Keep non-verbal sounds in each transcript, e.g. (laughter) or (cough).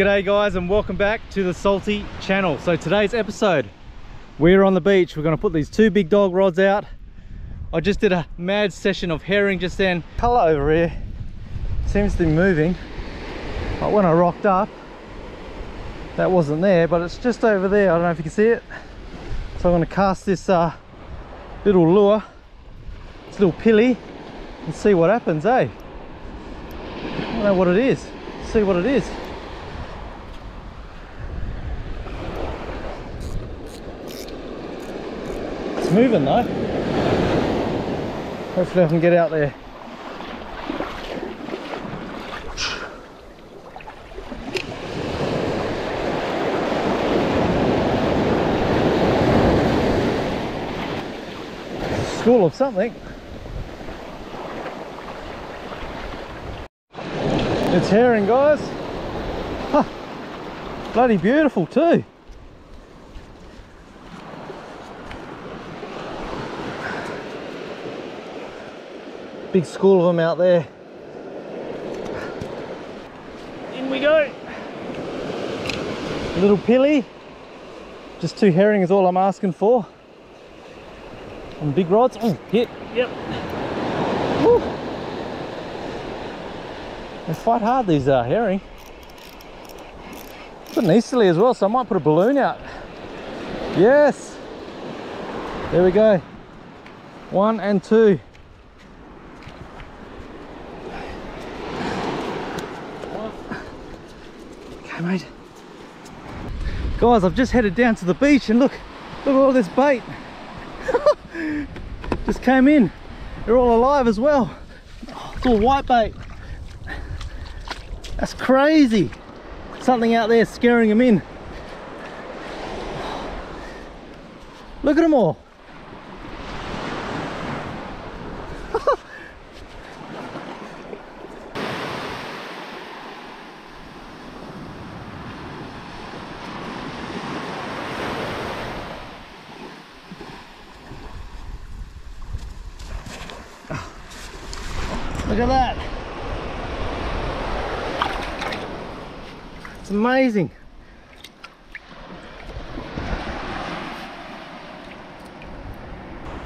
G'day guys and welcome back to the Salty channel. So today's episode, we're on the beach. We're gonna put these two big dog rods out. I just did a mad session of herring just then. Colour over here seems to be moving. But when I rocked up, that wasn't there, but it's just over there. I don't know if you can see it. So I'm gonna cast this uh, little lure, this little pilly, and see what happens, eh? I don't know what it is. See what it is. Moving though. Hopefully I can get out there. School of something. It's herring, guys. Huh. Bloody beautiful too. Big school of them out there. In we go. A little pilly. Just two herring is all I'm asking for. On big rods. Oh, hit. Yep. Woo. They fight hard, these uh, herring. Put an easterly as well, so I might put a balloon out. Yes. There we go. One and two. Mate. Guys, I've just headed down to the beach and look, look at all this bait. (laughs) just came in. They're all alive as well. Oh, it's all white bait. That's crazy. Something out there scaring them in. Look at them all. Look at that. It's amazing.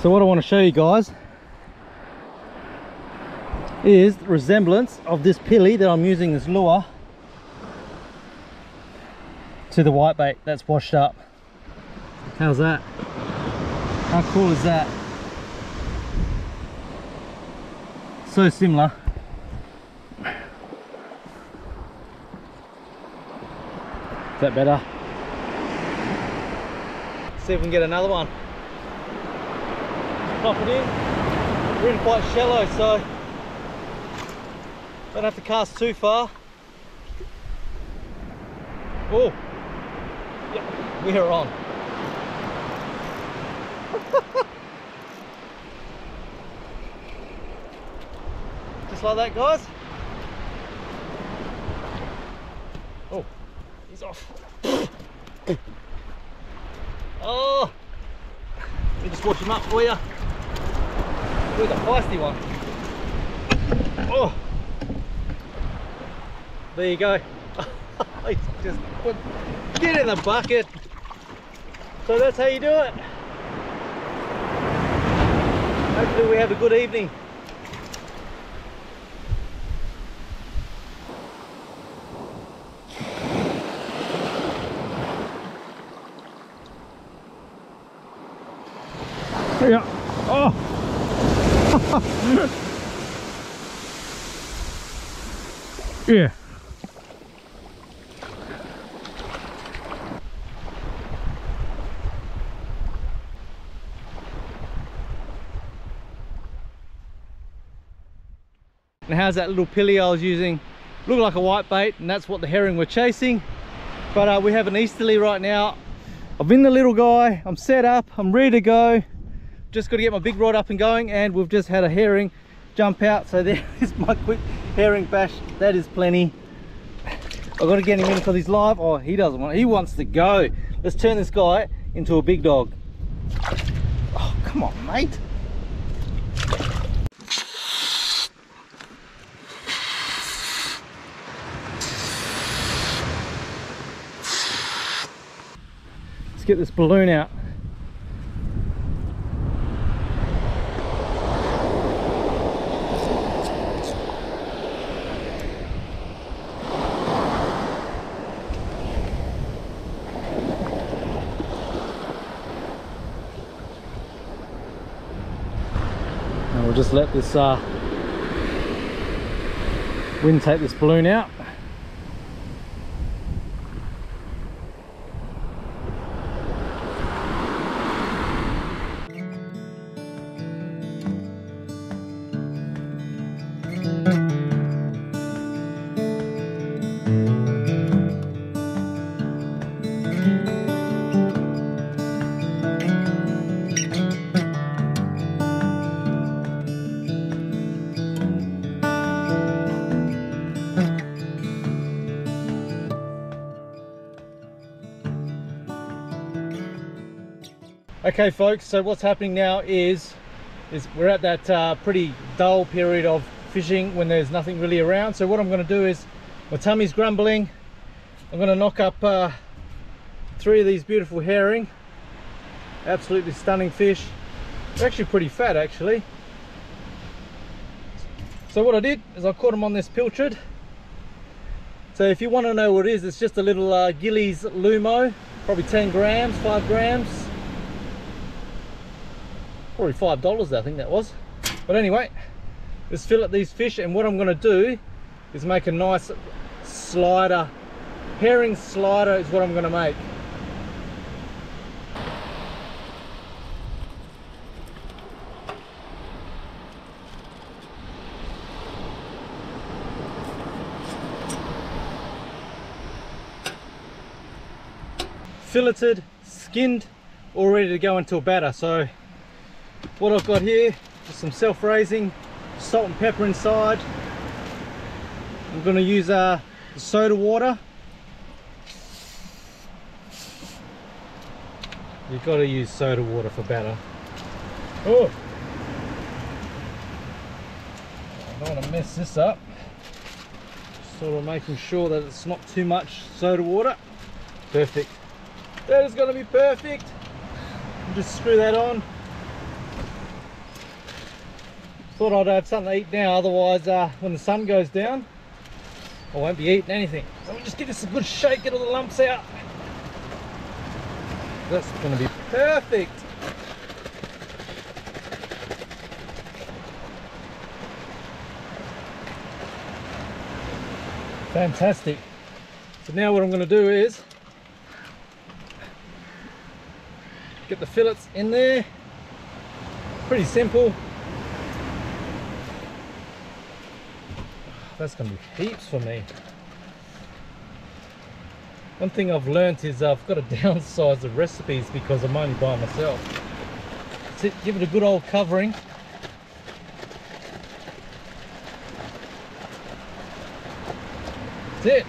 So what I want to show you guys is the resemblance of this pilly that I'm using as lure to the whitebait that's washed up. How's that? How cool is that? So similar. Is that better? See if we can get another one. Pop it in. We're in quite shallow, so don't have to cast too far. Oh, yep, we are on. (laughs) Like that, guys. Oh, he's off. oh, let me just wash him up for you. With a feisty one. Oh, there you go. (laughs) Just get in the bucket. So that's how you do it. Hopefully we have a good evening. Yeah. Oh. yeah. And how's that little pilly I was using? Looked like a white bait and that's what the herring were chasing. But uh, we have an easterly right now. I've in the little guy, I'm set up, I'm ready to go. Just got to get my big rod up and going and we've just had a herring jump out. So (laughs) there is my quick herring bash. That is plenty. I've got to get him in because he's live. Oh, he doesn't want, it. he wants to go. Let's turn this guy into a big dog. Oh, come on, mate. Get this balloon out. And we'll just let this uh, wind take this balloon out. Okay folks, so what's happening now is is we're at that uh, pretty dull period of fishing when there's nothing really around. So what I'm going to do is, my tummy's grumbling. I'm going to knock up uh, three of these beautiful herring. Absolutely stunning fish. They're actually pretty fat actually. So what I did is I caught them on this pilchard. So if you want to know what it is, it's just a little uh, Gillies Lumo, probably 10 grams, 5 grams probably five dollars I think that was. But anyway let's fillet these fish and what I'm going to do is make a nice slider herring slider is what I'm going to make. Filleted skinned all ready to go into a batter. So what I've got here is some self-raising salt and pepper inside. I'm going to use uh, soda water. You've got to use soda water for batter. Oh. I don't want to mess this up. Sort of making sure that it's not too much soda water. Perfect. That is going to be perfect. Just screw that on Thought I'd have something to eat now, otherwise uh, when the sun goes down, I won't be eating anything. So we'll just give this a good shake, get all the lumps out. That's going to be perfect. Fantastic. So now what I'm going to do is get the fillets in there. Pretty simple. That's gonna be heaps for me. One thing I've learnt is uh, I've got to (laughs) downsize the recipes because I'm only by myself. Give it a good old covering. That's it.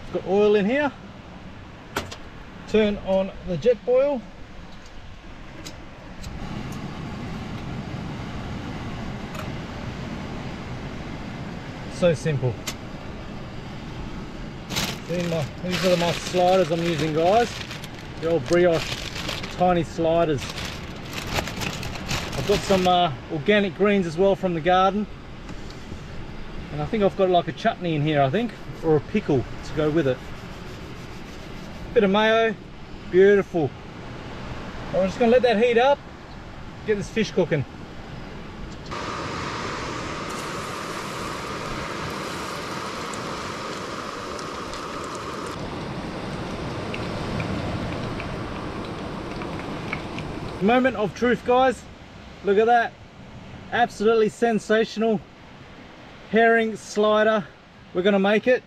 It's got oil in here. Turn on the Jetboil so simple. My, these are my sliders I'm using guys. The old brioche tiny sliders. I've got some uh, organic greens as well from the garden. And I think I've got like a chutney in here I think or a pickle to go with it. Bit of mayo. Beautiful. I'm just gonna let that heat up. Get this fish cooking moment of truth guys. Look at that. Absolutely sensational herring slider. We're gonna make it.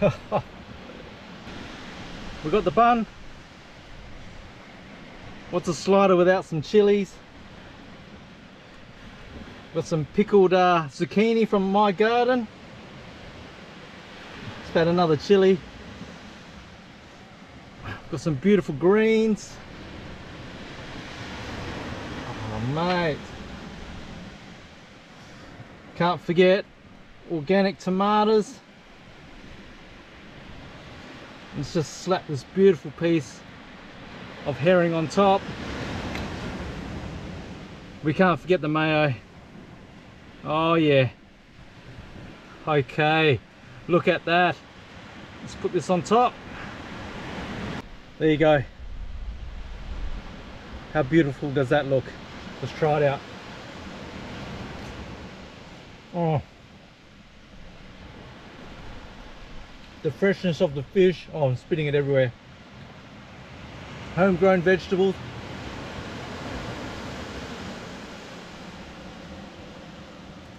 (laughs) We got the bun. What's a slider without some chilies? Got some pickled uh, zucchini from my garden. It's about another chili. Got some beautiful greens mate can't forget organic tomatoes Let's just slap this beautiful piece of herring on top. We can't forget the mayo. Oh yeah. Okay, look at that. Let's put this on top. There you go. How beautiful does that look? Let's try it out. Oh. The freshness of the fish. Oh, I'm spitting it everywhere. Homegrown vegetables.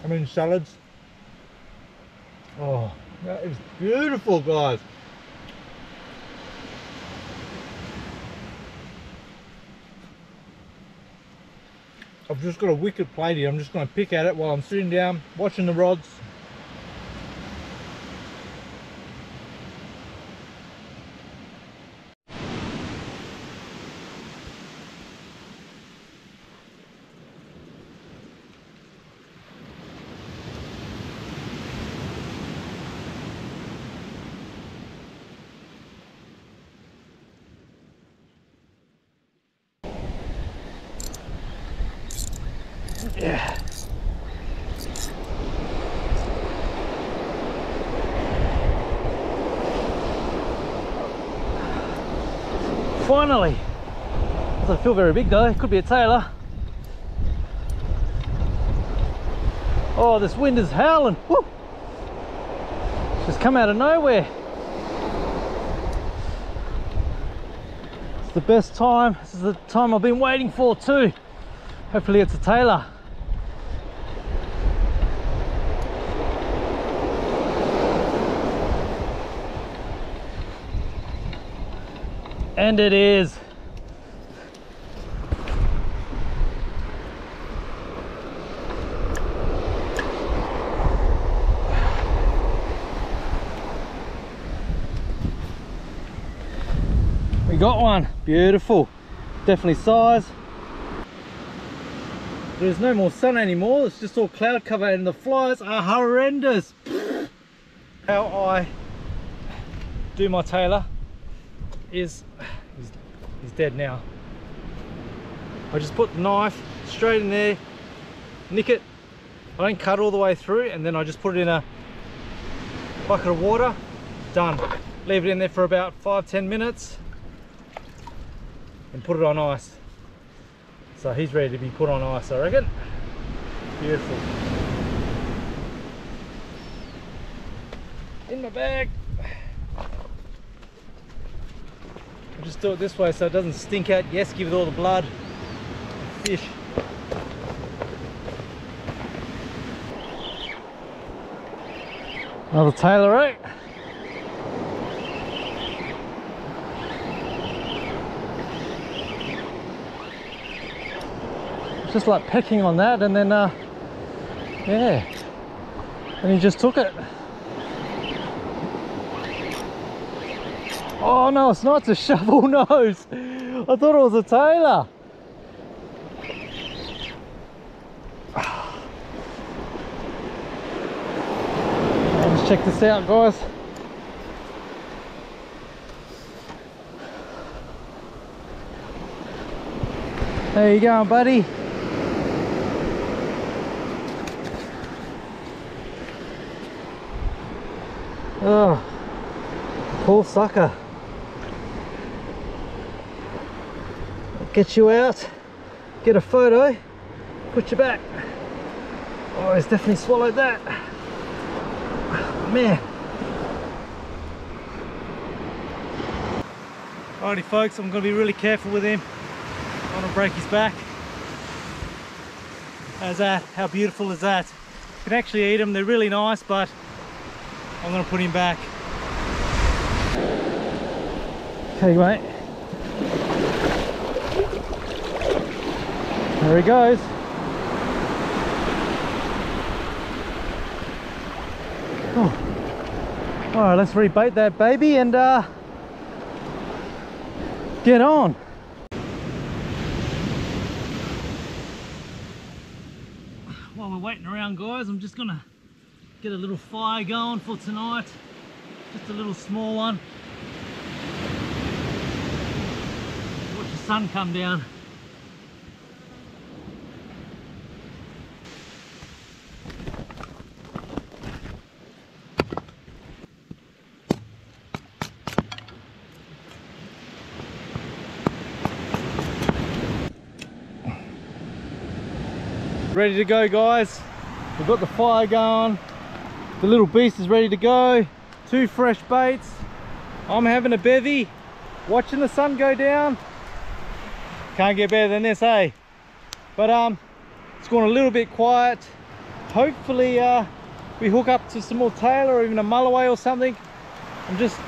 I mean salads. Oh, that is beautiful, guys. I've just got a wicked plate here. I'm just going to pick at it while I'm sitting down, watching the rods. Yeah. Finally. Doesn't feel very big though. Could be a tailor. Oh, this wind is howling. Woo! Just come out of nowhere. It's the best time. This is the time I've been waiting for too. Hopefully it's a tailor. And it is. We got one, beautiful. Definitely size. There's no more sun anymore, it's just all cloud cover and the flies are horrendous. How I do my tailor is, he's, he's dead now. I just put the knife straight in there, nick it. I don't cut all the way through and then I just put it in a bucket of water, done. Leave it in there for about five, 10 minutes and put it on ice. So he's ready to be put on ice, I reckon. Beautiful. In my bag. I'll just do it this way so it doesn't stink out Yeski with all the blood. Fish. Another tailor, right? just like pecking on that and then uh yeah and he just took it oh no it's not a (laughs) shovel nose I thought it was a tailor let's check this out guys There you going, buddy. Oh, poor sucker. Get you out, get a photo, put you back. Oh, he's definitely swallowed that. Man. Alrighty folks, I'm to be really careful with him. I want to break his back. How's that? How beautiful is that? You can actually eat them, they're really nice, but I'm gonna put him back. Okay, mate. There he goes. Oh. All right, let's rebait that baby and uh, get on. While we're waiting around guys, I'm just gonna get a little fire going for tonight. Just a little small one. Watch the sun come down. Ready to go guys. We've got the fire going. The little beast is ready to go. Two fresh baits. I'm having a bevy. Watching the sun go down. Can't get better than this, hey? But um, it's gone a little bit quiet. Hopefully uh, we hook up to some more tail or even a mulloway or something. I'm just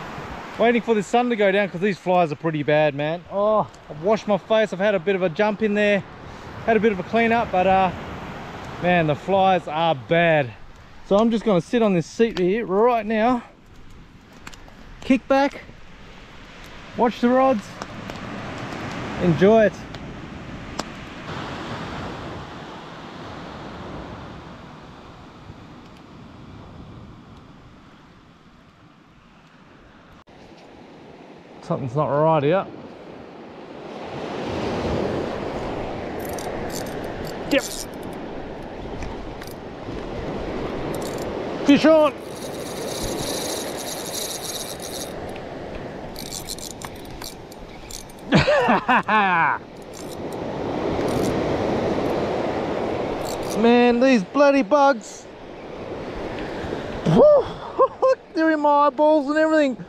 waiting for the sun to go down because these flies are pretty bad, man. Oh, I've washed my face. I've had a bit of a jump in there. Had a bit of a clean up, but uh, man, the flies are bad. So I'm just gonna sit on this seat here right now. Kick back, watch the rods, enjoy it. Something's not right here. Yep. Fish on. (laughs) Man, these bloody bugs. (laughs) They're in my eyeballs and everything.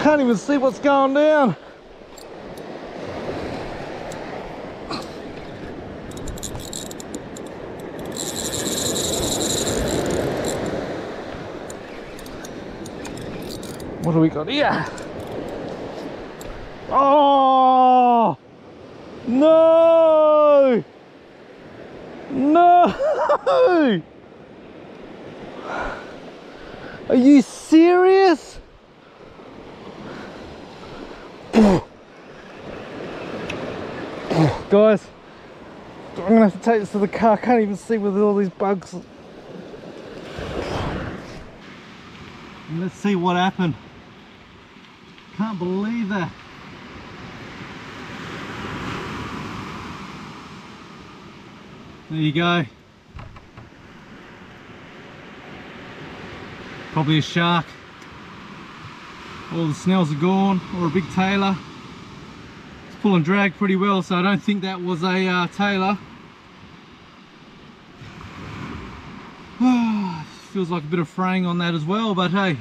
Can't even see what's going down. What do we got here? Oh no! No! Are you serious? Guys, I'm gonna have to take this to the car. I can't even see with all these bugs. Let's see what happened. Can't believe that. There you go. Probably a shark. All the snails are gone, or a big tailor. It's pulling drag pretty well, so I don't think that was a uh, tailor. (sighs) Feels like a bit of fraying on that as well, but hey.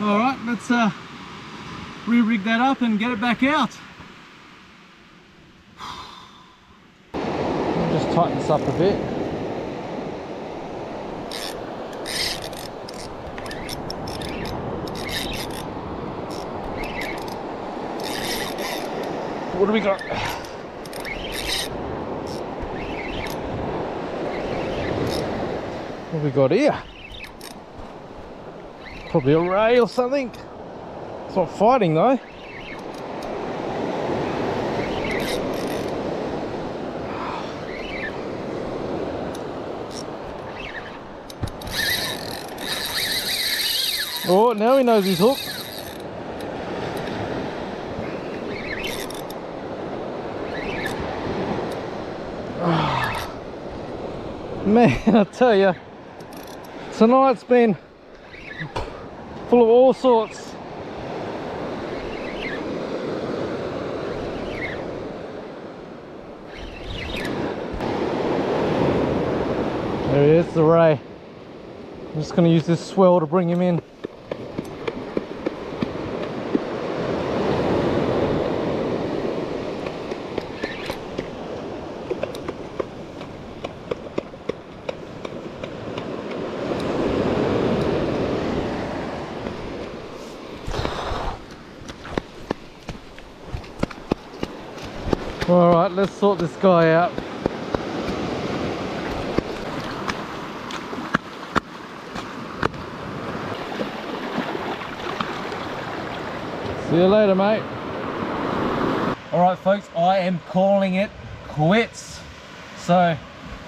All right, let's uh, re-rig that up and get it back out. (sighs) Just tighten this up a bit. What do we got? (sighs) What have we got here? Probably a ray or something. It's not fighting though. (sighs) Oh, now he knows he's hooked. (sighs) Man, (laughs) I tell you, tonight's been full of all sorts. There the ray. I'm just going to use this swell to bring him in. All right, let's sort this guy out. See you later, mate. All right, folks, I am calling it quits. So,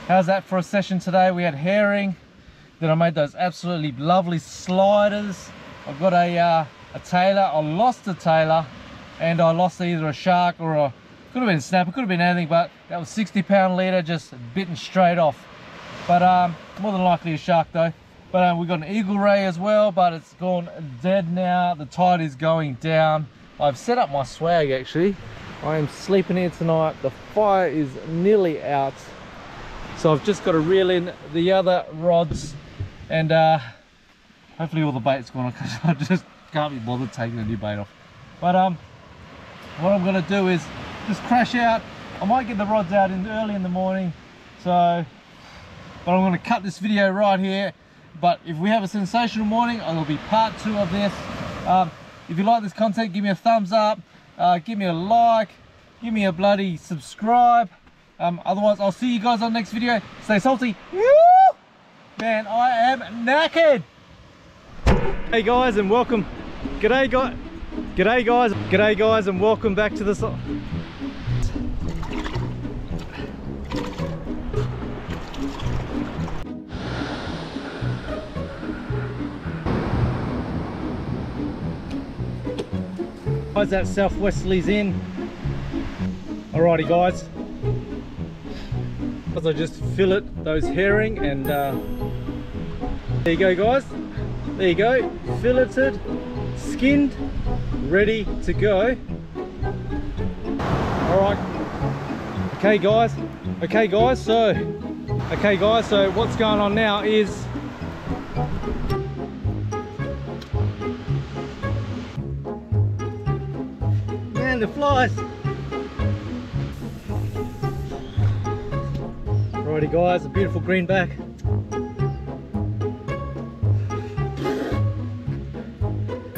how's that for a session today? We had herring, then I made those absolutely lovely sliders. I've got a, uh, a tailor, I lost a tailor, and I lost either a shark or a could have been a snapper, could have been anything, but that was 60 pound leader just bitten straight off. But um, more than likely a shark though. But um, we've got an eagle ray as well, but it's gone dead now. The tide is going down. I've set up my swag actually. I am sleeping here tonight. The fire is nearly out. So I've just got to reel in the other rods and uh, hopefully all the bait's gone because (laughs) I just can't be bothered taking the new bait off. But um, what I'm going to do is just crash out. I might get the rods out in early in the morning. So, but I'm going to cut this video right here. But if we have a sensational morning, it'll be part two of this. Um, if you like this content, give me a thumbs up, uh, give me a like, give me a bloody subscribe. Um, otherwise, I'll see you guys on the next video. Stay salty. Woo! Man, I am knackered. Hey guys, and welcome. G'day guys. G'day guys. G'day guys, and welcome back to the. Guys, that southwesterly's in. Alrighty guys. As I just fillet those herring and uh, there you go guys. There you go. Filleted, skinned, ready to go. Alright. Okay guys. Okay guys, so okay guys, so what's going on now is Alrighty guys, a beautiful greenback.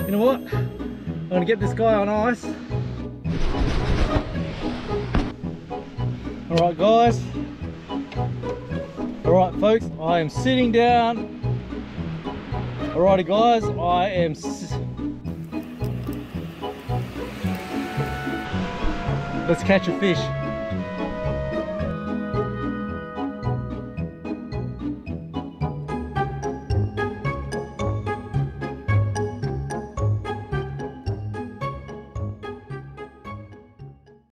You know what? I'm gonna get this guy on ice. Alright guys. Alright folks, I am sitting down. Alrighty guys, I am Let's catch a fish.